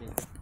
Yeah.